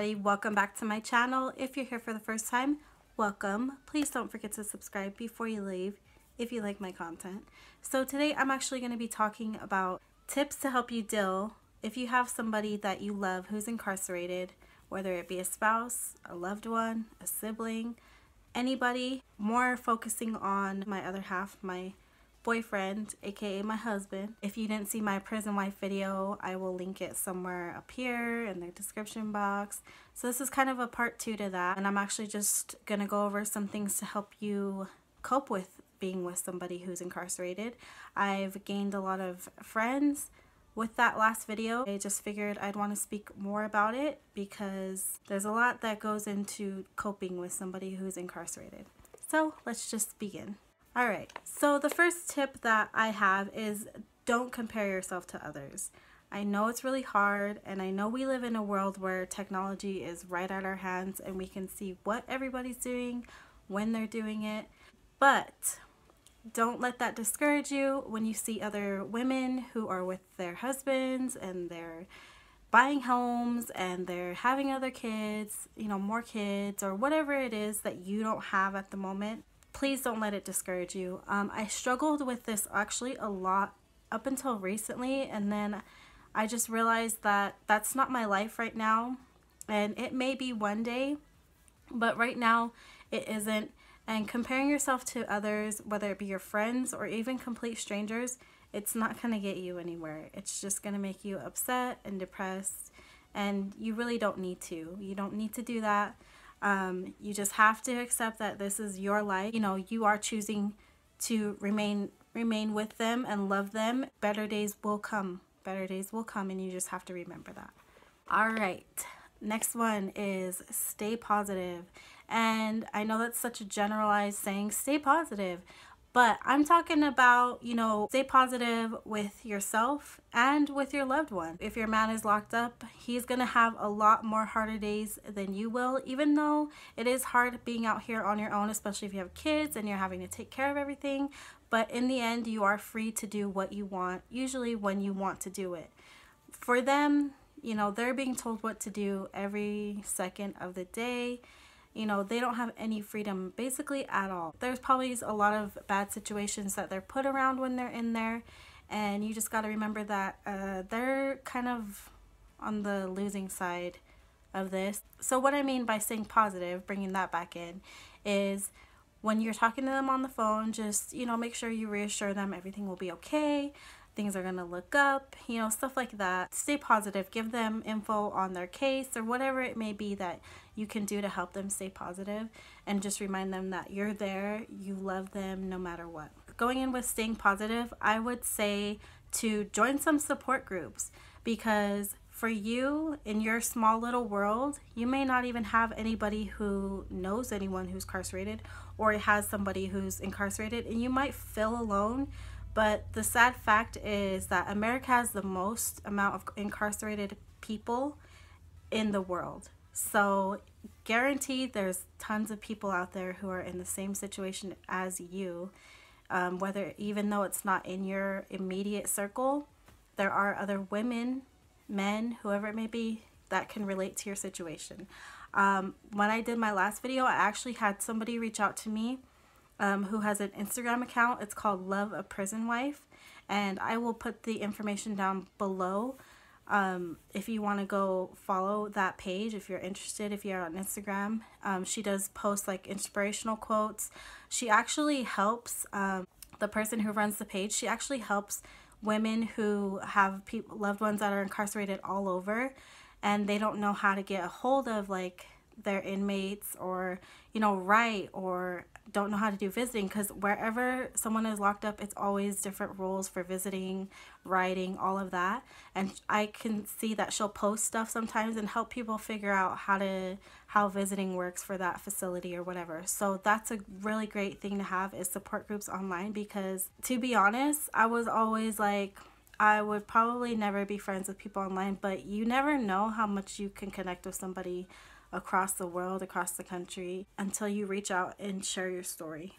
everybody, welcome back to my channel. If you're here for the first time, welcome. Please don't forget to subscribe before you leave if you like my content. So today I'm actually going to be talking about tips to help you deal if you have somebody that you love who's incarcerated, whether it be a spouse, a loved one, a sibling, anybody, more focusing on my other half, my boyfriend, aka my husband. If you didn't see my prison wife video, I will link it somewhere up here in the description box. So this is kind of a part two to that and I'm actually just gonna go over some things to help you cope with being with somebody who's incarcerated. I've gained a lot of friends with that last video. I just figured I'd want to speak more about it because there's a lot that goes into coping with somebody who's incarcerated. So let's just begin. Alright, so the first tip that I have is don't compare yourself to others. I know it's really hard and I know we live in a world where technology is right at our hands and we can see what everybody's doing, when they're doing it, but don't let that discourage you when you see other women who are with their husbands and they're buying homes and they're having other kids, you know, more kids or whatever it is that you don't have at the moment please don't let it discourage you. Um, I struggled with this actually a lot up until recently and then I just realized that that's not my life right now. And it may be one day but right now it isn't. And comparing yourself to others whether it be your friends or even complete strangers it's not going to get you anywhere. It's just going to make you upset and depressed and you really don't need to. You don't need to do that um, you just have to accept that this is your life. You know, you are choosing to remain remain with them and love them. Better days will come. Better days will come and you just have to remember that. All right. Next one is stay positive. And I know that's such a generalized saying, stay positive. But I'm talking about, you know, stay positive with yourself and with your loved one. If your man is locked up, he's to have a lot more harder days than you will, even though it is hard being out here on your own, especially if you have kids and you're having to take care of everything. But in the end, you are free to do what you want, usually when you want to do it. For them, you know, they're being told what to do every second of the day you know, they don't have any freedom basically at all. There's probably a lot of bad situations that they're put around when they're in there and you just got to remember that uh, they're kind of on the losing side of this. So what I mean by saying positive, bringing that back in, is when you're talking to them on the phone, just, you know, make sure you reassure them everything will be okay things are going to look up, you know, stuff like that. Stay positive. Give them info on their case or whatever it may be that you can do to help them stay positive and just remind them that you're there, you love them no matter what. Going in with staying positive, I would say to join some support groups because for you in your small little world, you may not even have anybody who knows anyone who's incarcerated or has somebody who's incarcerated and you might feel alone but the sad fact is that America has the most amount of incarcerated people in the world. So guaranteed there's tons of people out there who are in the same situation as you. Um, whether even though it's not in your immediate circle, there are other women, men, whoever it may be, that can relate to your situation. Um, when I did my last video, I actually had somebody reach out to me um, who has an Instagram account. It's called Love a Prison Wife. And I will put the information down below um, if you want to go follow that page if you're interested if you're on Instagram um, she does post like inspirational quotes she actually helps um, the person who runs the page she actually helps women who have people loved ones that are incarcerated all over and they don't know how to get a hold of like their inmates or you know write or don't know how to do visiting because wherever someone is locked up it's always different rules for visiting writing all of that. And i can see that she'll post stuff sometimes and help people figure out how to how visiting works for that facility or whatever. So that's a really great thing to have is support groups online because to be honest i was always like I would probably never be friends with people online, but you never know how much you can connect with somebody across the world, across the country, until you reach out and share your story.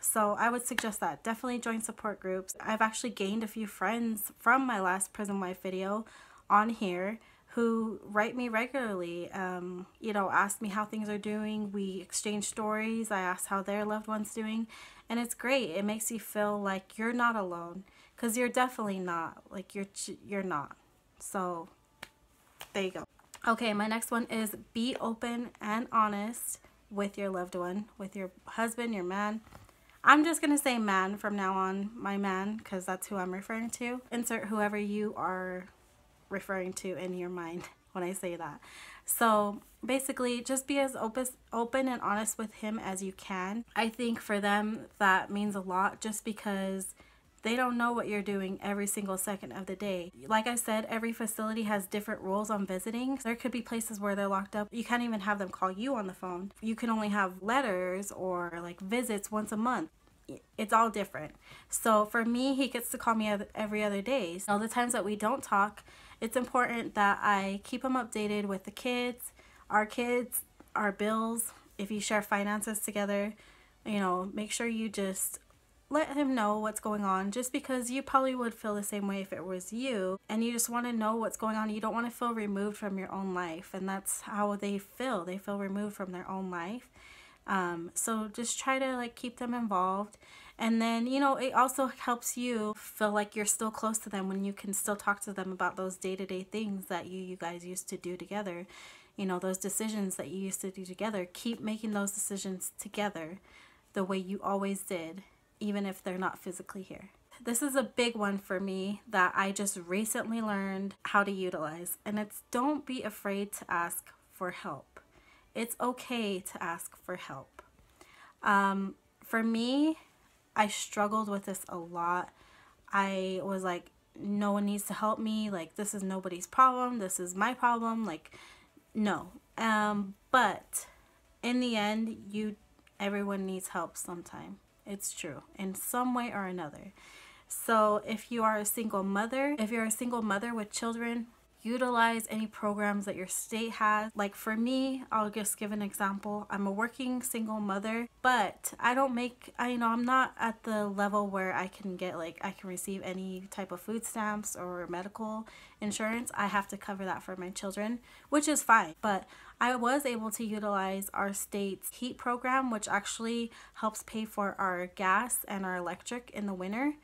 So I would suggest that. Definitely join support groups. I've actually gained a few friends from my last Prison Wife video on here who write me regularly, um, you know, ask me how things are doing. We exchange stories. I ask how their loved one's doing. And it's great. It makes you feel like you're not alone because you're definitely not. Like, you're, you're not. So, there you go. Okay, my next one is be open and honest with your loved one, with your husband, your man. I'm just going to say man from now on, my man, because that's who I'm referring to. Insert whoever you are referring to in your mind when I say that. So basically, just be as open, open and honest with him as you can. I think for them that means a lot just because they don't know what you're doing every single second of the day. Like I said, every facility has different rules on visiting. There could be places where they're locked up. You can't even have them call you on the phone. You can only have letters or like visits once a month it's all different. So for me, he gets to call me every other day. So the times that we don't talk, it's important that I keep him updated with the kids, our kids, our bills. If you share finances together, you know, make sure you just let him know what's going on just because you probably would feel the same way if it was you and you just want to know what's going on. You don't want to feel removed from your own life and that's how they feel. They feel removed from their own life. Um, so just try to like keep them involved and then, you know, it also helps you feel like you're still close to them when you can still talk to them about those day-to-day things that you you guys used to do together. You know, those decisions that you used to do together. Keep making those decisions together the way you always did, even if they're not physically here. This is a big one for me that I just recently learned how to utilize, and it's don't be afraid to ask for help. It's okay to ask for help. Um, for me, I struggled with this a lot. I was like, no one needs to help me. Like, this is nobody's problem. This is my problem. Like, no. Um, but in the end, you, everyone needs help sometime. It's true in some way or another. So if you are a single mother, if you're a single mother with children, utilize any programs that your state has. Like for me, I'll just give an example. I'm a working single mother, but I don't make, I you know, I'm not at the level where I can get like, I can receive any type of food stamps or medical insurance. I have to cover that for my children, which is fine. But I was able to utilize our state's heat program, which actually helps pay for our gas and our electric in the winter.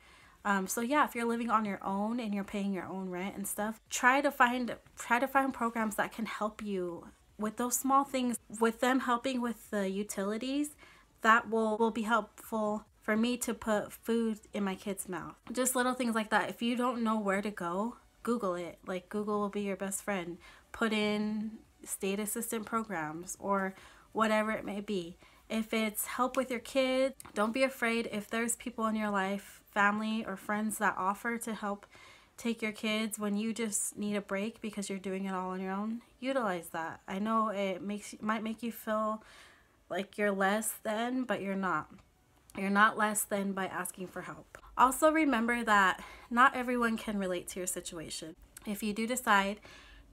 Um, so yeah, if you're living on your own and you're paying your own rent and stuff, try to find try to find programs that can help you with those small things. With them helping with the utilities, that will will be helpful for me to put food in my kid's mouth. Just little things like that. If you don't know where to go, Google it. Like Google will be your best friend. Put in state assistant programs or whatever it may be. If it's help with your kid, don't be afraid if there's people in your life family or friends that offer to help take your kids when you just need a break because you're doing it all on your own, utilize that. I know it makes might make you feel like you're less than, but you're not. You're not less than by asking for help. Also remember that not everyone can relate to your situation. If you do decide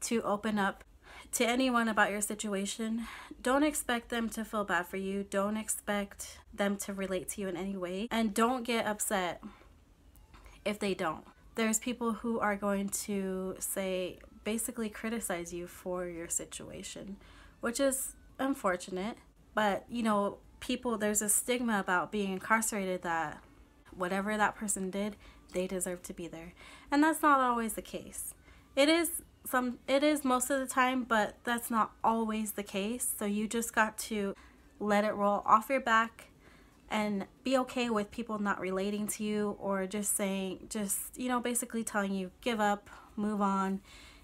to open up to anyone about your situation, don't expect them to feel bad for you. Don't expect them to relate to you in any way. And don't get upset if they don't. There's people who are going to say, basically criticize you for your situation, which is unfortunate. But, you know, people, there's a stigma about being incarcerated that whatever that person did, they deserve to be there. And that's not always the case. It is some it is most of the time, but that's not always the case. So you just got to let it roll off your back and be okay with people not relating to you or just saying just you know basically telling you give up move on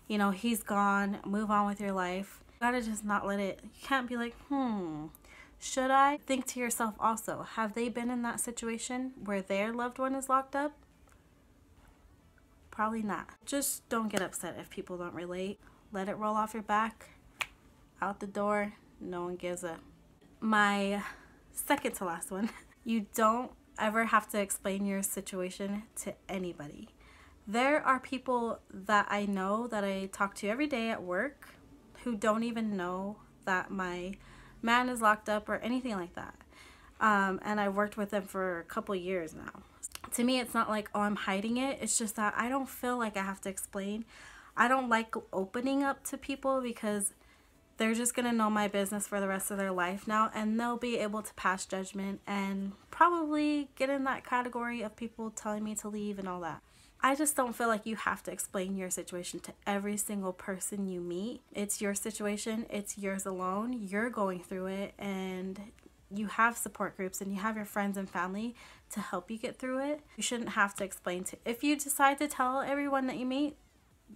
you know he's gone move on with your life. You gotta just not let it you can't be like hmm should i? Think to yourself also have they been in that situation where their loved one is locked up Probably not. Just don't get upset if people don't relate. Let it roll off your back. Out the door. No one gives a. My second to last one. You don't ever have to explain your situation to anybody. There are people that I know that I talk to every day at work who don't even know that my man is locked up or anything like that. Um, and I've worked with them for a couple years now to me it's not like oh i'm hiding it it's just that i don't feel like i have to explain I don't like opening up to people because they're just going to know my business for the rest of their life now and they'll be able to pass judgment and probably get in that category of people telling me to leave and all that. I just don't feel like you have to explain your situation to every single person you meet. It's your situation, it's yours alone. You're going through it and you have support groups and you have your friends and family to help you get through it. You shouldn't have to explain to if you decide to tell everyone that you meet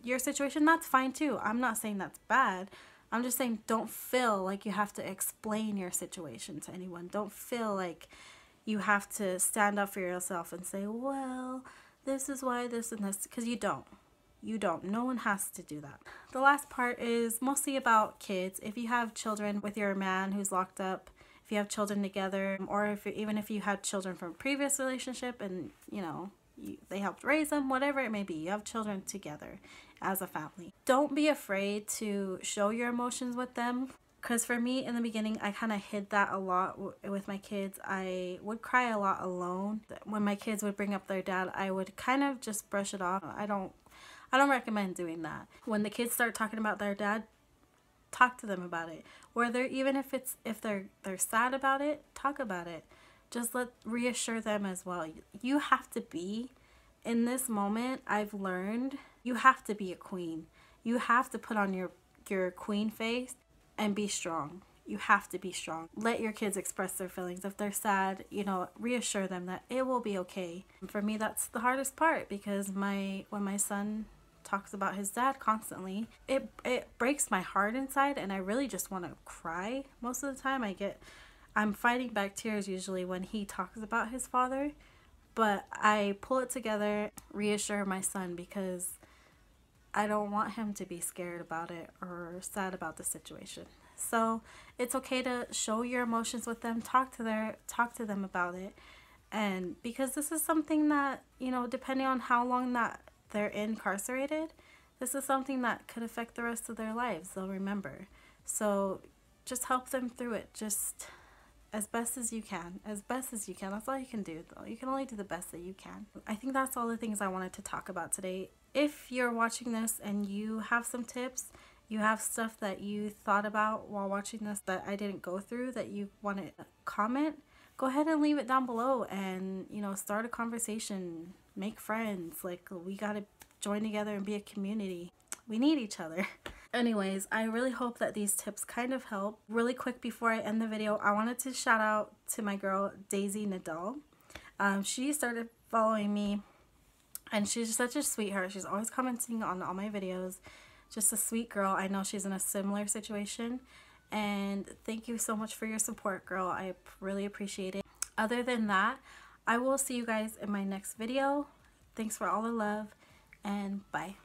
your situation, that's fine too. I'm not saying that's bad. I'm just saying don't feel like you have to explain your situation to anyone. Don't feel like you have to stand up for yourself and say, well, this is why this and this, because you don't. You don't. No one has to do that. The last part is mostly about kids. If you have children with your man who's locked up, if you have children together, or if even if you had children from a previous relationship and, you know, you, they helped raise them, whatever it may be, you have children together as a family. Don't be afraid to show your emotions with them. Because for me, in the beginning, I kind of hid that a lot with my kids. I would cry a lot alone. When my kids would bring up their dad, I would kind of just brush it off. I don't, I don't recommend doing that. When the kids start talking about their dad, talk to them about it. Whether even if it's if they're they're sad about it, talk about it. Just let reassure them as well. You have to be in this moment. I've learned you have to be a queen. You have to put on your your queen face and be strong. You have to be strong. Let your kids express their feelings. If they're sad, you know, reassure them that it will be okay. For me, that's the hardest part because my when my son talks about his dad constantly, it it breaks my heart inside and I really just want to cry. Most of the time I get I'm fighting back tears usually when he talks about his father, but I pull it together, reassure my son because I don't want him to be scared about it or sad about the situation. So it's okay to show your emotions with them, talk to their talk to them about it. And because this is something that, you know, depending on how long that they're incarcerated, this is something that could affect the rest of their lives. They'll remember. So just help them through it. Just as best as you can. As best as you can. That's all you can do, though. You can only do the best that you can. I think that's all the things I wanted to talk about today if you're watching this and you have some tips, you have stuff that you thought about while watching this that I didn't go through that you want to comment, go ahead and leave it down below and, you know, start a conversation, make friends. Like, we got to join together and be a community. We need each other. Anyways, I really hope that these tips kind of help. Really quick before I end the video, I wanted to shout out to my girl, Daisy Nadal. Um, she started following me and she's such a sweetheart. She's always commenting on all my videos. Just a sweet girl. I know she's in a similar situation. And thank you so much for your support, girl. I really appreciate it. Other than that, I will see you guys in my next video. Thanks for all the love and bye.